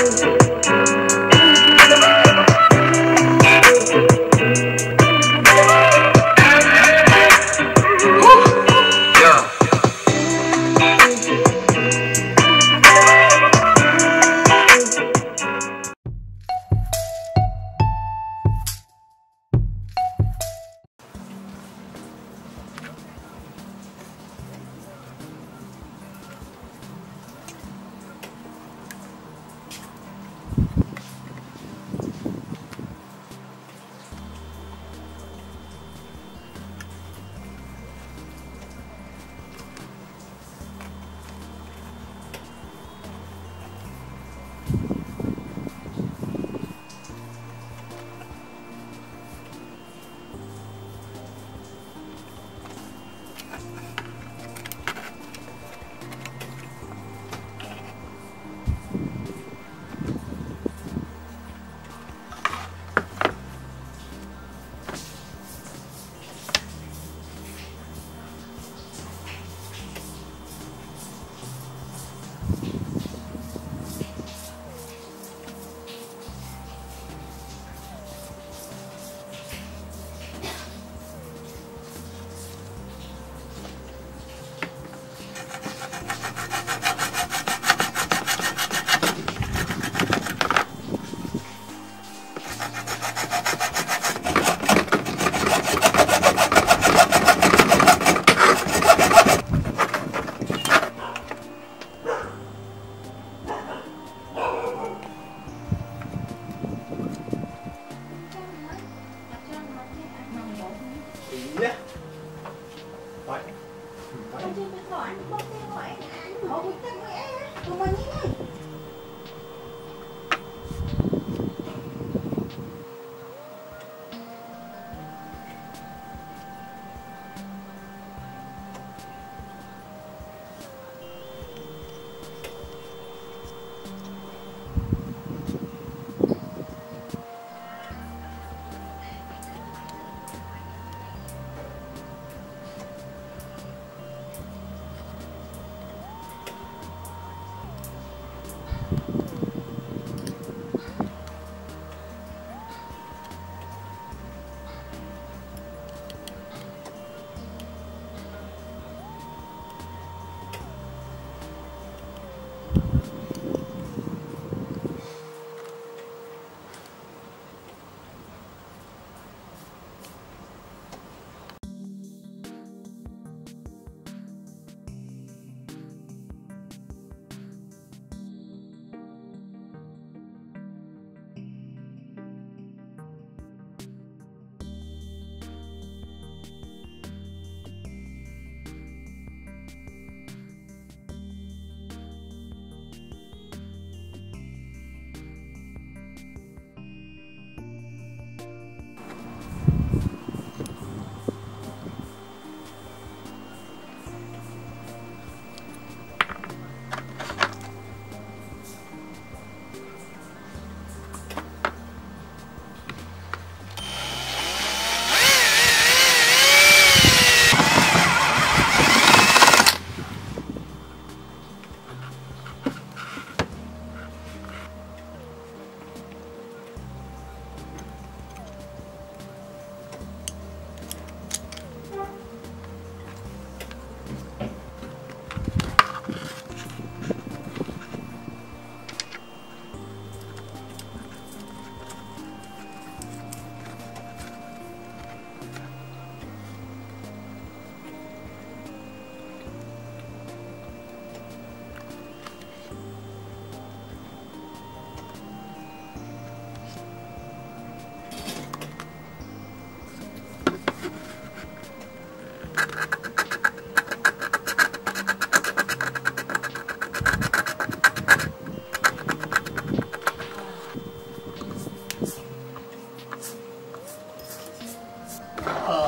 You. Uh,